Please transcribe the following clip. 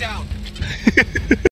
down.